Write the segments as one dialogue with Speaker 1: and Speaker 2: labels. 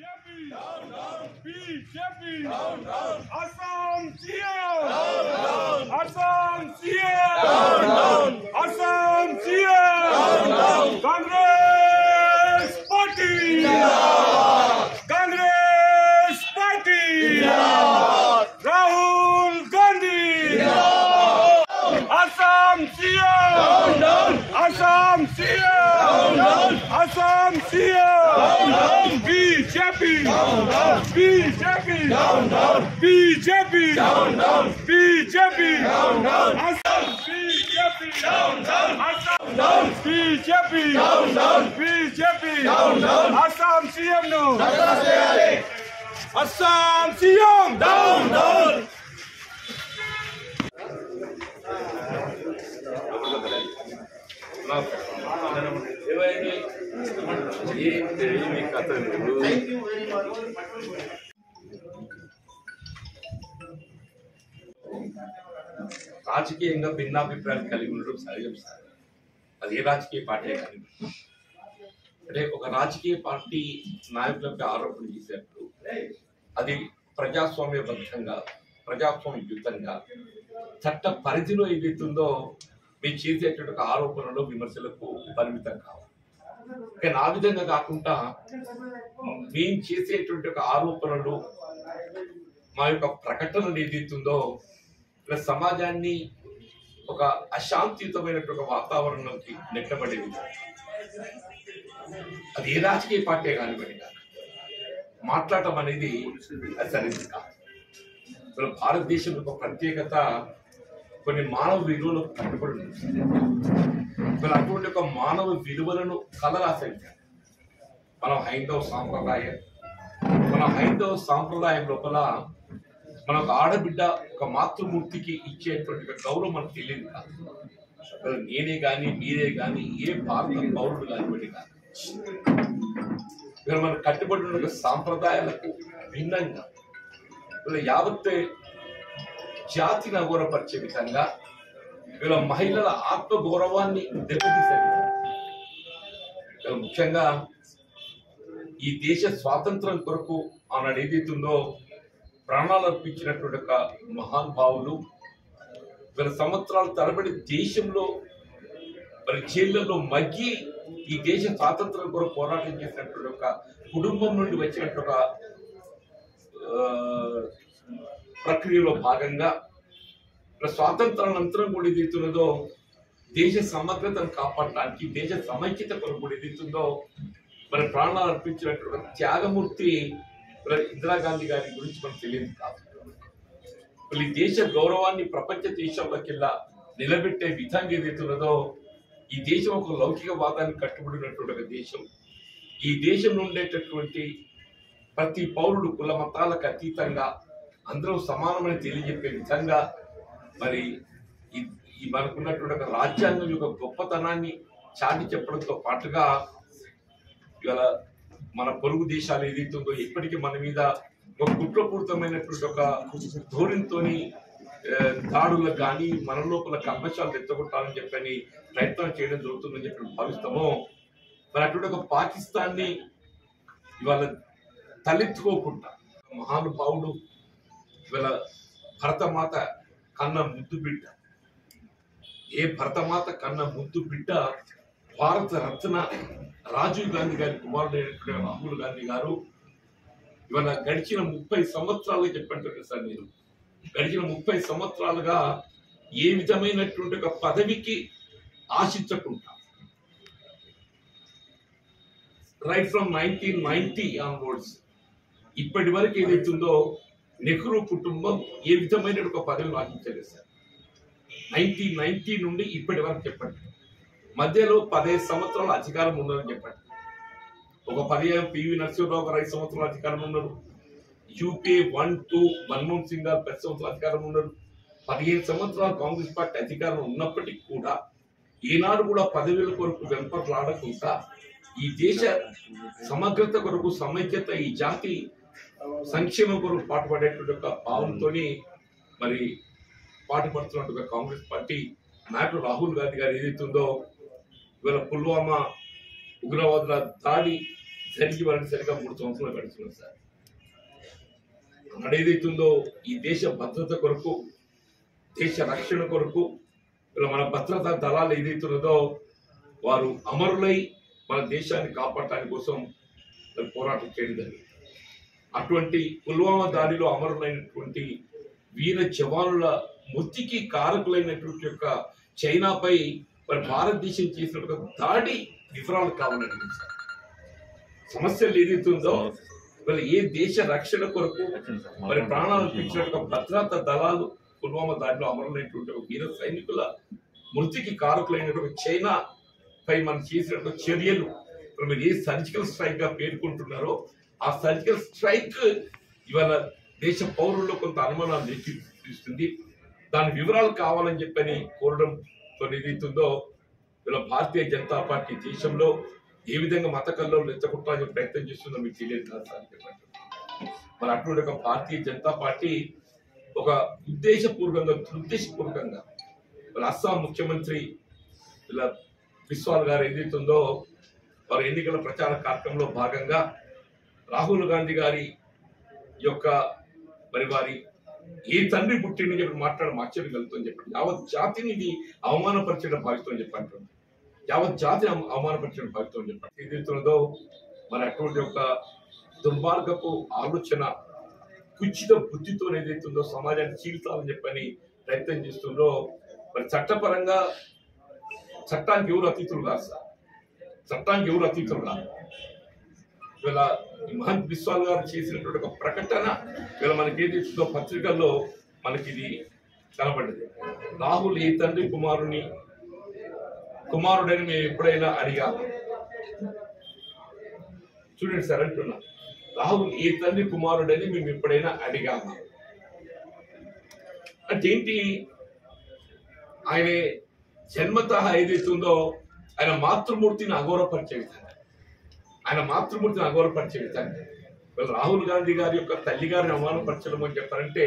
Speaker 1: BJP! Down, down! BJP! Down, down! Assam CM! Down, down! Assam CM! Down, down! Assam CM! Down, down! Congress Party! Congress Down, down! BJP! Down, down! BJP! Down, down! Assam BJP! Down, down! Assam down! BJP! Down, down! BJP! Down, down! Assam CM ను Assam CM down down
Speaker 2: ఏమి కథలు రాజకీయంగా భిన్నాభిప్రాయాలు కలిగి ఉండడం సహజం sir. అది ఏ రాజకీయ పార్టీ కానీ. అంటే ఒక రాజకీయ పార్టీ నాయకులపై ఆరోపణ చేసేటప్పుడు అది ప్రజాస్వామ్యబద్ధంగా ప్రజాస్వామ్యయుతంగా చట్ట పరిధిలో ఏదైతుందో మీరు చేసేటువంటి ఆరోపణలు విమర్శలకు పరిమితం కావాలి కానీ ఆ విధంగా కాకుండా మేము చేసేటువంటి ఆరోపణలు మా యొక్క ప్రకటనలు ఏదైతుందో ప్లస్ సమాజాన్ని ఒక అశాంతియుతమైనటువంటి ఒక వాతావరణంలోకి నెట్టబడేది. అది ఏ రాజకీయ పార్టీ కానివ్వండి కాదు మాట్లాడటం అనేది అది సరైనది కాదు. భారతదేశం యొక్క ప్రత్యేకత కొన్ని మానవ విలువలకు కట్టుబడి మరి అటువంటి ఒక మానవ విలువలను కలరాశంగా మన హైందవ సాంప్రదాయం మన హైందవ సాంప్రదాయం లోపల మన ఒక ఆడబిడ్డ ఒక మాతృమూర్తికి ఇచ్చేటువంటి గౌరవం మనకు తెలియదు కాదు. నేనే కానీ మీరే కానీ ఏ భారత పౌరుడు కానివ్వండి కాదు. ఇక్కడ మనం కట్టుబడి సాంప్రదాయాలకు భిన్నంగా ఇలా యావత్ జాతిని అగౌరవపరిచే విధంగా వీళ్ళ మహిళల ఆత్మ గౌరవాన్ని దెబ్బతీసే ముఖ్యంగా ఈ దేశ స్వాతంత్రం కొరకు ఆనాడు ఏదైతుందో ప్రాణాలు అర్పించినటువంటి ఒక మహానుభావులు వీళ్ళ సంవత్సరాల తరబడి దేశంలో మరి జైళ్ళలో మగ్గి ఈ దేశ స్వాతంత్రం కొరకు పోరాటం చేసినటువంటి ఒక కుటుంబం నుండి వచ్చినట్టు ఒక ప్రక్రియలో భాగంగా మరి స్వాతంత్రానంతరం కూడా ఏదైతున్నదో దేశ సమగ్రతను కాపాడటానికి దేశ సమైక్యత కొరకు కూడా ఏదైతుందో మరి ప్రాణాలు అర్పించినటువంటి త్యాగమూర్తి ఇందిరాగాంధీ గారి గురించి మనకు తెలియదు కాదు. ఈ దేశ గౌరవాన్ని ప్రపంచ దేశంలోకెల్లా నిలబెట్టే విధంగా ఏదైతున్నదో ఈ దేశం ఒక లౌకికవాదాన్ని కట్టుబడినటువంటి ఒక దేశం. ఈ దేశంలో ఉండేటటువంటి ప్రతి పౌరుడు కుల మతాలకు అతీతంగా అందరూ సమానమని తెలియజెప్పే విధంగా మరి ఈ ఈ మనకున్నటువంటి ఒక రాజ్యాంగం యొక్క గొప్పతనాన్ని చాటి చెప్పడంతో పాటుగా ఇవాళ మన పొరుగు దేశాలు ఏదైతుందో ఇప్పటికీ మన మీద ఒక కుట్రపూరితమైనటువంటి ఒక ధోరణితోని దాడులకు కానీ మన లోపల కల్మషాలు ఎత్తగొట్టాలని చెప్పని ప్రయత్నం చేయడం జరుగుతుందని చెప్పి భావిస్తామో. మరి అటువంటి ఒక పాకిస్తాన్ని ఇవాళ తలెత్తుకోకుండా మహానుభావుడు ఇవాళ భరతమాత కన్న ముద్దు బిడ్డ. ఏ భరతమాత కన్న ముద్దు బిడ్డ భారత రత్న రాజీవ్ గాంధీ గారి కుమారుడైనటువంటి రాహుల్ గాంధీ గారు ఇవాళ గడిచిన ముప్పై సంవత్సరాలుగా చెప్పంటారు సార్ మీరు గడిచిన ముప్పై సంవత్సరాలుగా ఏ విధమైనటువంటి ఒక పదవికి ఆశించకుండా right from nineteen ninety onwards ఇప్పటి వరకు ఏదైతుందో నెహ్రూ కుటుంబం ఏ విధమైన ఒక పదవిని ఆశించలేదు సార్. నైన్టీన్ నైన్టీ నుండి ఇప్పటి వరకు చెప్పండి. మధ్యలో పదిహేను సంవత్సరాల అధికారం ఉందని చెప్పండి. ఒక పదిహేను పివి నరసింహరావు గారు ఐదు సంవత్సరాల అధికారం ఉన్నారు. UPA one two Manmohan Singh గారు పది సంవత్సరాల అధికారం ఉన్నారు. పదిహేను సంవత్సరాలు కాంగ్రెస్ పార్టీ అధికారం ఉన్నప్పటికీ కూడా ఈనాడు కూడా పదవుల కొరకు వెంపట్లాడకుండా ఈ దేశ సమగ్రత కొరకు సమైక్యత ఈ జాతి సంక్షేమం కొరకు పాటుపడేటువంటి ఒక భావంతోని మరి పాటుపడుతున్నట్టు కాంగ్రెస్ పార్టీ నాయకుడు రాహుల్ గాంధీ గారు ఏదైతుందో ఇవాళ పుల్వామా ఉగ్రవాదుల దాడి జరిగి వాళ్ళని సరిగ్గా మూడు సంవత్సరాలు గడుస్తున్నాం సార్. ఏదైతుందో ఈ దేశ భద్రత కొరకు దేశ రక్షణ కొరకు ఇలా మన భద్రతా దళాలు ఏదైతున్నదో వారు అమరులై మన దేశాన్ని కాపాడటానికి కోసం పోరాటం చేయడం జరిగింది. అటువంటి పుల్వామా దాడిలో అమరులైనటువంటి వీర జవానుల మృతికి కారకులైనటువంటి యొక్క చైనాపై మరి భారతదేశం చేసిన దాడి వివరాలు కావాలని సార్. సమస్యలు ఏదైతుందో మరి ఏ దేశ రక్షణ కొరకు మరి ప్రాణాలు అర్పించినట్టుగా భద్రతా దళాలు పుల్వామా దాడిలో అమరులైనటువంటి వీర సైనికుల మృతికి కారకులైనటువంటి చైనా పై మనం చేసినటువంటి చర్యలు మీరు ఏ సర్జికల్ స్ట్రైక్గా పేర్కొంటున్నారో ఆ సర్జికల్ స్ట్రైక్ ఇవాళ దేశ పౌరుల్లో కొంత అనుమానాలు రేకెత్తిస్తుంది దాని వివరాలు కావాలని చెప్పని కోరడం ఏదైతుందో ఇలా భారతీయ జనతా పార్టీ దేశంలో ఏ విధంగా మత కల్లోలు ఎత్తకుంటానికి ప్రయత్నం చేస్తుందో మీకు తెలియదు కాదు సార్ మరి అటువంటి ఒక భారతీయ జనతా పార్టీ ఒక ఉద్దేశపూర్వకంగా దురుద్దేశపూర్వకంగా మరి అస్సాం ముఖ్యమంత్రి ఇలా బిస్వాల్ గారు ఏదైతుందో వారి ఎన్నికల ప్రచార కార్యక్రమంలో భాగంగా రాహుల్ గాంధీ గారి యొక్క మరి వారి ఏ తండ్రి పుట్టిండని చెప్పి మాట్లాడడం ఆశ్చర్యం కలుగుతుంది చెప్పండి. యావత్ జాతిని ఇది అవమానపరచడం అని చెప్పండి యావత్ జాతి అవ- భావితం అని చెప్పండి ఏదైతున్నదో మరి అటువంటి ఒక దుర్మార్గపు ఆలోచన కుచిత బుద్ధితో ఏదైతుందో సమాజాన్ని చీల్చాలని చెప్పని ప్రయత్నం చేస్తుందో మరి చట్టపరంగా చట్టానికి ఎవరు అతీతులు కాదు సార్. చట్టానికి ఎవరు అతీతులు కాదు. ఇవాళ మహంత్ బిస్వాల్ గారు చేసినటువంటి ఒక ప్రకటన ఇలా మనకి ఏది ఇస్తుందో పత్రికల్లో మనకి ఇది కనబడ్డది. రాహుల్ ఏ తండ్రి కుమారుని కుమారుడని మేము ఎప్పుడైనా అడిగా? చూడండి సార్ అంటున్నా. రాహుల్ ఏ తండ్రి కుమారుడని మేము ఎప్పుడైనా అడిగాము అంటే ఏంటి? ఆయన జన్మత ఏదైతుందో ఆయన మాతృమూర్తిని అగౌరవపరిచే విధంగా ఆయన మాతృమూర్తిని అగౌరవపరిచే విధంగా. రాహుల్ గాంధీ గారి యొక్క తల్లి గారిని అవమానపరచడం అని చెప్పారంటే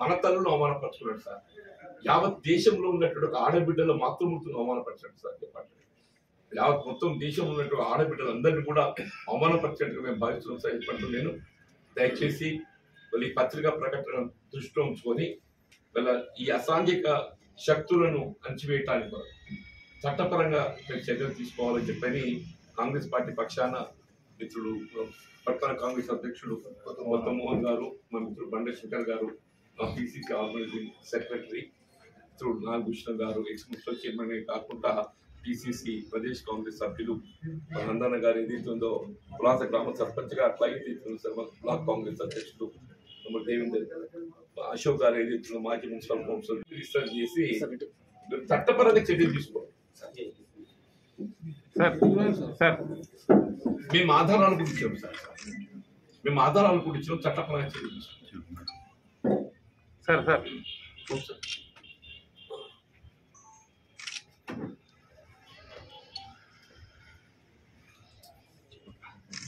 Speaker 2: మన తల్లును అవమానపరచుకున్నాడు సార్. యావత్ దేశంలో ఉన్నటువంటి ఒక ఆడబిడ్డల మాతృమూర్తిని అవమానపరచాడు సార్ చెప్పండి యావత్ మొత్తం దేశంలో ఉన్నటువంటి ఆడబిడ్డలందరినీ కూడా అవమానపరిచినట్టుగా మేము భావిస్తున్నాం సార్. చెప్పండి నేను దయచేసి వాళ్ళు ఈ పత్రికా ప్రకటన దృష్టిలో ఉంచుకొని వీళ్ళ ఈ అసాంఘిక శక్తులను అణచివేయటానికి చట్టపరంగా మేము చర్యలు తీసుకోవాలని చెప్పని కాంగ్రెస్ పార్టీ పక్షాన మిత్రుడు పట్టణ కాంగ్రెస్ అధ్యక్షుడు మొత్తం మోహన్ గారు మా మిత్రుడు బండే శంకర్ గారు మా పీసీసీ ఆర్గనైజింగ్ సెక్రటరీ మిత్రుడు నాగభూషణ గారు ఎక్స్ మున్సిపల్ చైర్మన్ కాకుండా పిసిసి ప్రదేశ్ కాంగ్రెస్ సభ్యులు నందన గారు ఏదైతే ఉందో పులాస గ్రామ సర్పంచ్ అట్లా అట్లాగే తీస్తుంది సార్ మా బ్లాక్ కాంగ్రెస్ అధ్యక్షుడు తమ్ముడు దేవేందర్ అశోక్ గారు ఏదైతే మాజీ మున్సిపల్ కౌన్సిల్ రిజిస్టర్ చేసి చట్టపరంగా చర్యలు తీసుకోవాలి.
Speaker 3: Sir sir.
Speaker 2: మేము ఆధారాలు కూడా ఇచ్చాం సార్. మేము ఆధారాలు కూడా ఇచ్చాం చట్టపరంగా చర్యలు
Speaker 3: సార్ సార్.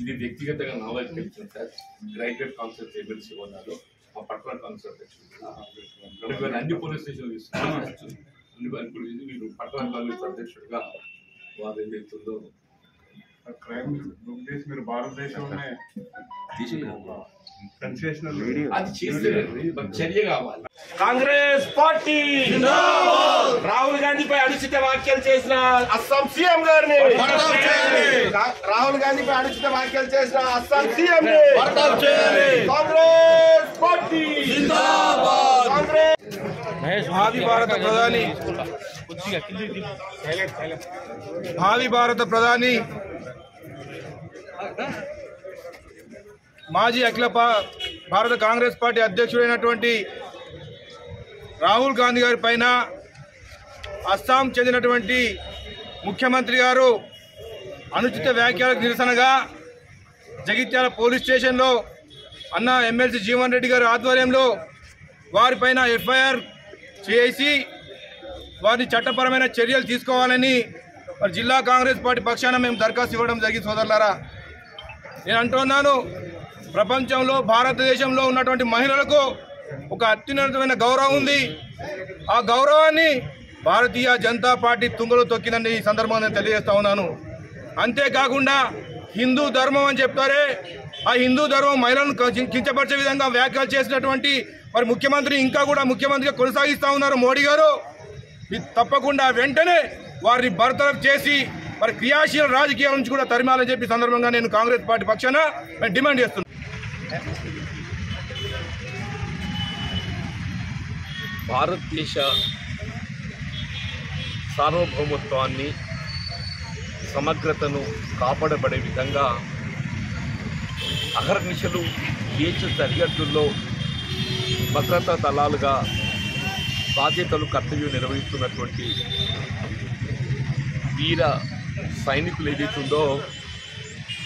Speaker 2: ఇది వ్యక్తిగతంగా నా వైపు ఇచ్చిన సార్. గ్రాడ్యుయేట్ కాన్సెప్ట్ ఎమ్మెల్సీ హోదాలో మా పట్టణ కాన్సెప్ట్ అన్ని పోలీస్ స్టేషన్లు ఇస్తున్నారు అన్ని పోలీస్ మీరు పట్టణ కాంగ్రెస్ అధ్యక్షుడిగా వారు ఏదైతుందో
Speaker 4: క్రైమ్ బుక్ చేసి మీరు భారతదేశంలోనే సెన్సేషనల్
Speaker 2: అది చేస్తే మనకు చర్య కావాలి.
Speaker 1: కాంగ్రెస్ పార్టీ రాహుల్ గాంధీపై అనుచిత వ్యాఖ్యలు చేసిన అస్సాం సీఎం గారిని. రా- రాహుల్ గాంధీపై అనుచిత వ్యాఖ్యలు చేసిన అస్సాం సీఎం కాంగ్రెస్ పార్టీ. కాంగ్రెస్.
Speaker 5: భావి భారత ప్రధాని. భావి భారత ప్రధాని. మాజీ అఖిల భారత కాంగ్రెస్ పార్టీ అధ్యక్షుడైనటువంటి రాహుల్ గాంధీ గారి పైన అస్సాం చెందినటువంటి ముఖ్యమంత్రి గారు అనుచిత వ్యాఖ్యలకు నిరసనగా జగిత్యాల పోలీస్ స్టేషన్లో అన్న ఎమ్మెల్సీ జీవన్ రెడ్డి గారి ఆధ్వర్యంలో వారిపైన ఎఫ్ఐఆర్ చేసి వారిని చట్టపరమైన చర్యలు తీసుకోవాలని జిల్లా కాంగ్రెస్ పార్టీ పక్షాన మేము దరఖాస్తు ఇవ్వడం జరిగింది సోదరులారా. నేను అంటున్నాను ప్రపంచంలో భారతదేశంలో ఉన్నటువంటి మహిళలకు ఒక అత్యున్నతమైన గౌరవం ఉంది. ఆ గౌరవాన్ని భారతీయ జనతా పార్టీ తుంగలు తొక్కిందని ఈ సందర్భంగా నేను తెలియజేస్తా ఉన్నాను. అంతేకాకుండా హిందూ ధర్మం అని చెప్తారే ఆ హిందూ ధర్మం మహిళలను కించపరిచే విధంగా వ్యాఖ్యలు చేసినటువంటి మరి ముఖ్యమంత్రి ఇంకా కూడా ముఖ్యమంత్రిగా కొనసాగిస్తూ ఉన్నారు మోడీ గారు. తప్పకుండా వెంటనే వారిని బర్తరఫ్ చేసి మరి క్రియాశీల రాజకీయాల నుంచి కూడా తరిమాలని చెప్పి సందర్భంగా నేను కాంగ్రెస్ పార్టీ పక్షాన డిమాండ్ చేస్తున్నాను
Speaker 2: భారతదేశ సార్వభౌమత్వాన్ని సమగ్రతను కాపాడబడే విధంగా అహర్నిశలు దేశ సరిహద్దుల్లో భద్రతా దళాలుగా బాధ్యతలు కర్తవ్యం నిర్వహిస్తున్నటువంటి వీర సైనికులు ఏదైతుందో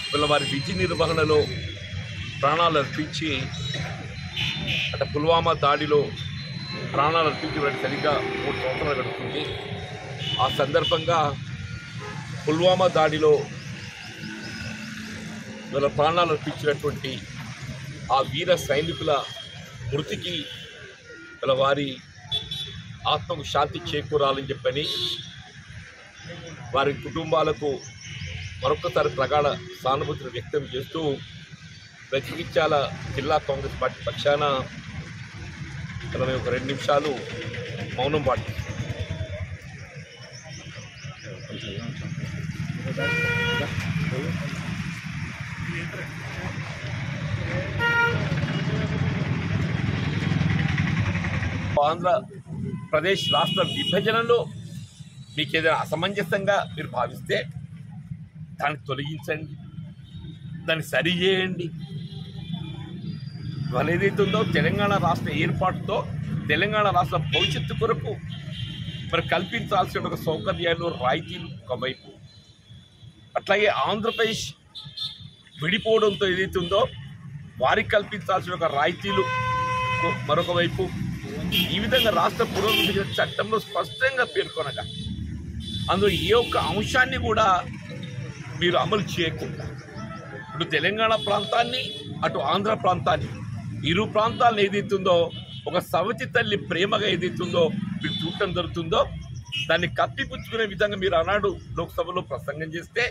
Speaker 2: వీళ్ళ వారి విధి నిర్వహణలో ప్రాణాలు అర్పించి అంటే పుల్వామా దాడిలో ప్రాణాలు అర్పించబడి సరిగ్గా మూడు సంవత్సరాలు గడుపుతుంది ఆ సందర్భంగా పుల్వామా దాడిలో వీళ్ళ ప్రాణాలు అర్పించినటువంటి ఆ వీర సైనికుల మృతికి వీళ్ళ వారి ఆత్మకు శాంతి చేకూరాలని చెప్పని వారి కుటుంబాలకు మరొకసారి ప్రగాఢ సానుభూతిని వ్యక్తం చేస్తూ జగిత్యాల జిల్లా కాంగ్రెస్ పార్టీ పక్షాన ఇరవై ఒక రెండు నిమిషాలు మౌనం పాటిస్తాం ఆంధ్రప్రదేశ్ రాష్ట్ర విభజనలో మీకు ఏదైనా అసమంజసంగా మీరు భావిస్తే దాన్ని తొలగించండి. దాన్ని సరి చేయండి. ఇవాళ ఏదైతే ఉందో తెలంగాణ రాష్ట్ర ఏర్పాటుతో తెలంగాణ రాష్ట్ర భవిష్యత్తు కొరకు మరి కల్పించాల్సిన ఒక సౌకర్యాలు రాయితీలు ఒకవైపు. అట్లాగే ఆంధ్రప్రదేశ్ విడిపోవడంతో ఏదైతే ఉందో వారికి కల్పించాల్సిన ఒక రాయితీలు మరొక వైపు ఈ విధంగా రాష్ట్ర పురోగతి చట్టంలో స్పష్టంగా పేర్కొనగా అందులో ఏ ఒక్క అంశాన్ని కూడా మీరు అమలు చేయకుండా ఇప్పుడు తెలంగాణ ప్రాంతాన్ని అటు ఆంధ్ర ప్రాంతాన్ని ఇరు ప్రాంతాలను ఏదైతుందో ఒక సవతి తల్లి ప్రేమగా ఏదైతుందో మీరు చూడటం జరుగుతుందో దాన్ని కప్పిపుచ్చుకునే విధంగా మీరు ఆనాడు లోక్సభలో ప్రసంగం చేస్తే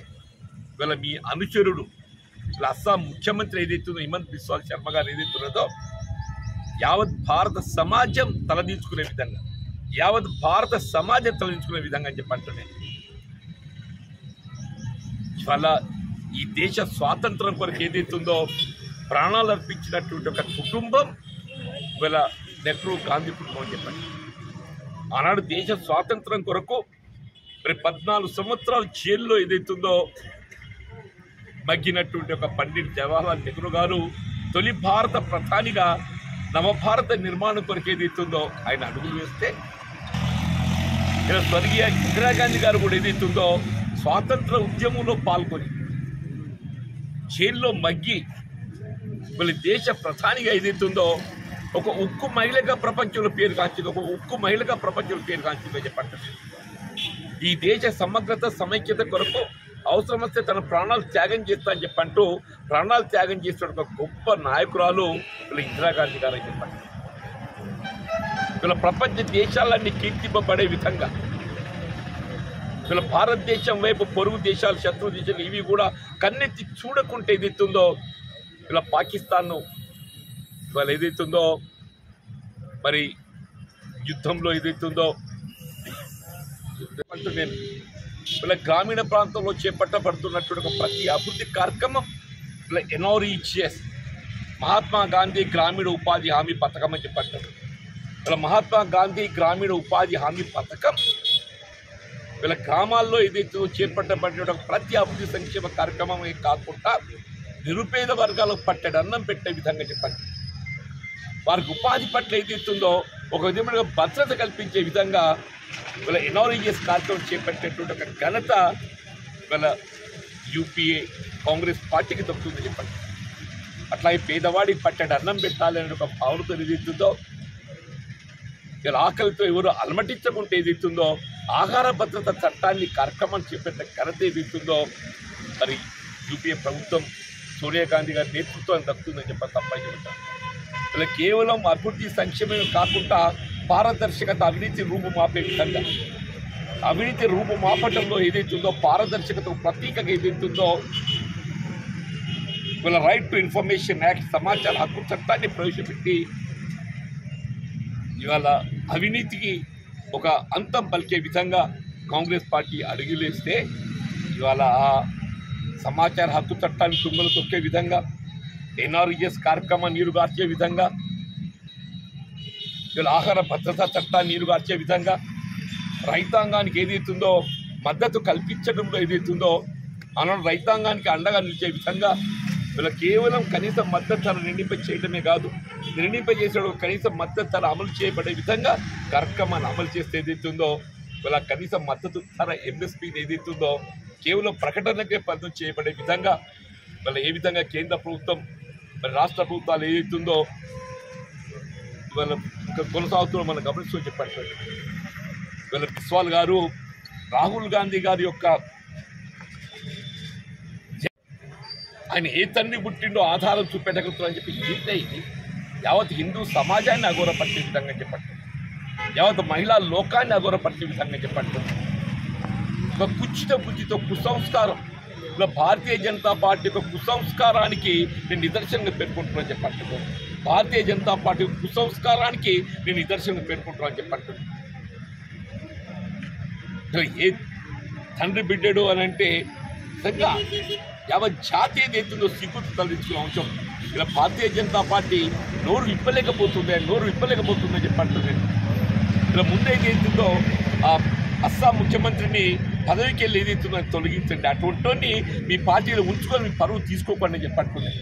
Speaker 2: ఇవాళ మీ అనుచరుడు ఇలా అస్సాం ముఖ్యమంత్రి ఏదైతుందో హిమంత్ బిస్వాల్ శర్మ గారు ఏదైతున్నదో యావత్ భారత సమాజం తలదించుకునే విధంగా యావత్ భారత సమాజం తొలగించుకునే విధంగా అని చాలా ఈ దేశ స్వాతంత్రం కొరకు ఏదైతుందో ప్రాణాలు అర్పించినటువంటి ఒక కుటుంబం ఇవాళ నెహ్రూ గాంధీ కుటుంబం అని చెప్పండి ఆనాడు దేశ స్వాతంత్రం కొరకు మరి పద్నాలుగు సంవత్సరాలు జైల్లో ఏదైతుందో మగ్గినటువంటి ఒక పండిట్ జవహర్లాల్ నెహ్రూ గారు తొలి భారత ప్రధానిగా నవభారత నిర్మాణం కొరకు ఏదైతుందో ఆయన అడుగులు వేస్తే ఇక్కడ స్వర్గీయ ఇందిరాగాంధీ గారు కూడా ఏదైతుందో స్వాతంత్ర ఉద్యమంలో పాల్గొని జైల్లో మగ్గి వీళ్ళ దేశ ప్రధానిగా ఏదైతుందో ఒక ఉక్కు మహిళగా ప్రపంచంలో పేరు కాంచింది ఒక ఉక్కు మహిళగా ప్రపంచంలో పేరు కాంచిందని చెప్పండి ఈ దేశ సమగ్రత సమైక్యత కొరకు అవసరమస్తే తన ప్రాణాలు త్యాగం చేస్తా అని చెప్పంటూ ప్రాణాలు త్యాగం చేసిన ఒక గొప్ప నాయకురాలు వీళ్ళ ఇందిరాగాంధీ గారు అని చెప్పండి ఇలా ప్రపంచ దేశాలన్నీ కీర్తింపబడే విధంగా ఇలా భారతదేశం వైపు పొరుగు దేశాలు శత్రు దేశాలు ఇవి కూడా కన్నెత్తి చూడకుంటే ఏదైతుందో ఇలా పాకిస్తాన్ను ఇవాళ ఏదైతుందో మరి యుద్ధంలో ఏదైతుందో నేను ఇలా గ్రామీణ ప్రాంతంలో చేపట్టబడుతున్నటువంటి ఒక ప్రతి అభివృద్ధి కార్యక్రమం ఇలా ఎన్ఆర్ఈజిఎస్ మహాత్మా గాంధీ గ్రామీణ ఉపాధి హామీ పథకం అని చెప్పట్టారు ఇలా మహాత్మా గాంధీ గ్రామీణ ఉపాధి హామీ పథకం వీళ్ళ గ్రామాల్లో ఏదైతే చేపట్టబడిన ప్రతి అభివృద్ధి సంక్షేమ కార్యక్రమమే కాకుండా నిరుపేద వర్గాలకు పట్టెడు అన్నం పెట్టే విధంగా చెప్పండి. వారికి ఉపాధి పట్ల ఏదైతుందో ఒక విధమైన భద్రత కల్పించే విధంగా వీళ్ళ ఎన్ఆర్ఈఎస్ కార్యక్రమం చేపట్టేటువంటి ఒక ఘనత వీళ్ళ యూపీఏ కాంగ్రెస్ పార్టీకి దక్కుతుంది చెప్పండి. అట్లాగే పేదవాడికి పట్టెడు అన్నం పెట్టాలనే ఒక భావనతో ఏదైతుందో ఇలా ఆకలితో ఎవరు అలమటించకుంటే ఏదైతుందో ఆహార భద్రత చట్టాన్ని కార్యక్రమం చేపట్టిన ఘనత ఏదైతుందో మరి యూపీఏ ప్రభుత్వం సోనియా గాంధీ గారి నేతృత్వాన్ని దక్కుతుందని చెప్పి తప్పని చెబుతాను ఇలా కేవలం అభివృద్ధి సంక్షేమం కాకుండా పారదర్శకత అవినీతి రూపుమాపే విధంగా అవినీతి రూపు మాపటంలో ఏదైతుందో పారదర్శకత ప్రతీకగా ఏదైతుందో వీళ్ళ రైట్ టు ఇన్ఫర్మేషన్ యాక్ట్ సమాచార హక్కు చట్టాన్ని ప్రవేశపెట్టి ఇవాళ అవినీతికి ఒక అంతం పలికే విధంగా కాంగ్రెస్ పార్టీ అడుగులేస్తే ఇవాళ ఆ సమాచార హక్కు చట్టాన్ని తుంగలు తొక్కే విధంగా ఎన్ఆర్ఈఎస్ కార్యక్రమాన్ని నీరుగార్చే విధంగా ఇవాళ ఆహార భద్రతా చట్టాన్ని నీరుగార్చే విధంగా రైతాంగానికి ఏదైతుందో మద్దతు కల్పించడంలో ఏదైతుందో మనం రైతాంగానికి అండగా నిలిచే విధంగా వీళ్ళ కేవలం కనీస మద్దతు ధర నిర్ణయింప చేయడమే కాదు నిర్ణయింప చేసే కనీస మద్దతు ధర అమలు చేయబడే విధంగా కార్యక్రమాన్ని అమలు చేస్తే ఏదైతుందో వీళ్ళ కనీస మద్దతు ధర ఎంఎస్పీ ఏదైతుందో కేవలం ప్రకటనకే పరిమితం చేయబడే విధంగా వీళ్ళ ఏ విధంగా కేంద్ర ప్రభుత్వం మరి రాష్ట్ర ప్రభుత్వాలు ఏదైతుందో ఇవాళ కొనసాగుతున్న మనం గమనిస్తూ చెప్పారు వీళ్ళ బిస్వాల్ గారు రాహుల్ గాంధీ గారి యొక్క ఆయన ఏ తండ్రి పుట్టిండో ఆధారం చూపెట్టగలుగుతారని చెప్పి గీతే ఇది. యావత్ హిందూ సమాజాన్ని అఘోరపరిచే విధంగా చెప్పట్టు యావత్ మహిళా లోకాన్ని అఘోరపరిచే విధంగా చెప్పట్టు ఒక కుచ్చిత బుద్ధితో కుసంస్కారం ఇలా భారతీయ జనతా పార్టీ యొక్క కుసంస్కారానికి నేను నిదర్శనంగా పేర్కొంటున్నాను చెప్పట్టు భారతీయ జనతా పార్టీ కుసంస్కారానికి నేను నిదర్శనంగా పేర్కొంటున్నాను చెప్పట్టు ఏ తండ్రి బిడ్డడు అని అంటే నిజంగా యావత్ జాతీయ ఏదైతుందో సిగ్గుతు తలదించుకునే అంశం ఇలా భారతీయ జనతా పార్టీ నోరు విప్పలేకపోతుంది నోరు విప్పలేకపోతుందని చెప్పి అంటున్నాను ఇలా ముందే ఏదైతుందో ఆ అస్సాం ముఖ్యమంత్రిని పదవికి వెళ్ళి ఏదైతుందో తొలగించండి అటువంటి మీ పార్టీలో ఉంచుకొని మీ పరువు తీసుకోకండి అని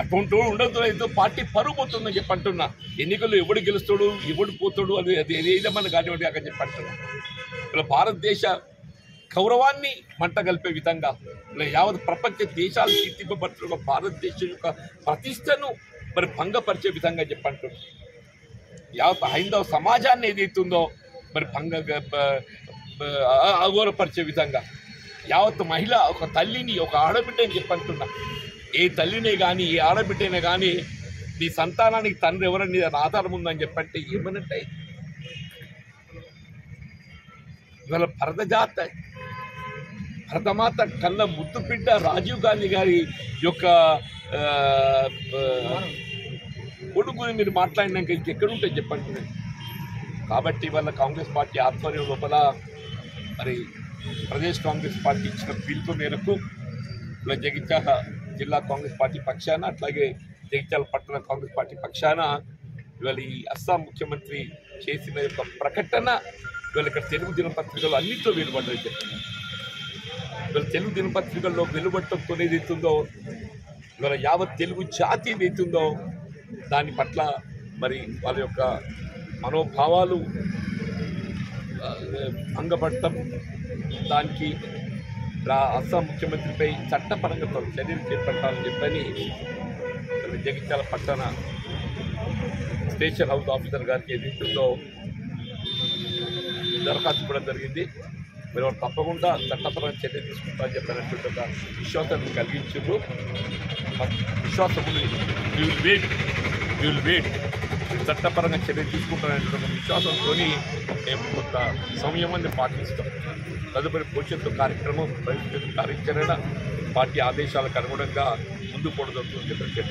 Speaker 2: అటువంటి వాడు ఉండదు ఏదో పార్టీ పరువు పోతుందని చెప్పి అంటున్నా ఎన్నికల్లో ఎవడు గెలుస్తాడు ఎవడు పోతాడు అది అది ఏదేమన్నా కానివ్వండి అక్కడ చెప్పంటున్నా ఇలా భారతదేశ గౌరవాన్ని మంటగలిపే విధంగా యావత్ ప్రపంచ దేశాలు కీర్తింపబడుతున్న భారతదేశం యొక్క ప్రతిష్టను మరి భంగపరిచే విధంగా చెప్పంటున్నా యావత్ హైందవ సమాజాన్ని ఏదైతుందో మరి భంగ అఘోరపరిచే విధంగా యావత్ మహిళ ఒక తల్లిని ఒక ఆడబిడ్డని చెప్పంటున్నా. ఏ తల్లినే కానీ ఏ ఆడబిడ్డనే కానీ నీ సంతానానికి తండ్రి ఎవరని ఆధారం ఉందని చెప్పంటే ఏమనంటే ఇవాళ భరతజాత భరతమాత కన్న ముద్దు బిడ్డ రాజీవ్ గాంధీ గారి యొక్క కొడుకుని మీరు మాట్లాడినాక ఇంకెక్కడుంటే చెప్పండి నేను. కాబట్టి ఇవాళ కాంగ్రెస్ పార్టీ ఆధ్వర్యం లోపల మరి ప్రదేశ్ కాంగ్రెస్ పార్టీ ఇచ్చిన పిలుపు మేరకు ఇలా జగిత్యాల జిల్లా కాంగ్రెస్ పార్టీ పక్షాన అట్లాగే జగిత్యాల పట్టణ కాంగ్రెస్ పార్టీ పక్షాన ఇవాళ ఈ అస్సాం ముఖ్యమంత్రి చేసిన యొక్క ప్రకటన ఇవాళ ఇక్కడ తెలుగు దినపత్రికలు అన్నింటిలో వెలువడ్డని చెప్పండి ఇవాళ తెలుగు దినపత్రికల్లో వెలువడటంతో ఏదైతుందో ఇవాళ యావత్ తెలుగు జాతి ఏదైతుందో దాని పట్ల మరి వాళ్ళ యొక్క మనోభావాలు భంగపడటం దానికి అస్సాం ముఖ్యమంత్రిపై చట్టపరంగా తగు చర్యలు చేపట్టాలని చెప్పని మరి జగిత్యాల పట్టణ స్టేషన్ హౌస్ ఆఫీసర్ గారికి ఏదైతుందో దరఖాస్తు ఇవ్వడం జరిగింది. మీరు తప్పకుండా చట్టపరమైన చర్య తీసుకుంటారని చెప్పినటువంటి ఒక విశ్వాసాన్ని కలిగించారు విశ్వాసం ఉంది విల్ వెయిట్ విల్ వెయిట్ చట్టపరంగా చర్య తీసుకుంటారనేటువంటి ఒక విశ్వాసంతో మేము కొంత సంయమాన్ని పాటిస్తాం. తదుపరి భవిష్యత్తు కార్యక్రమం భవిష్యత్తు కార్యాచరణ పార్టీ ఆదేశాలకు అనుగుణంగా ముందు పోవడం జరుగుతుంది.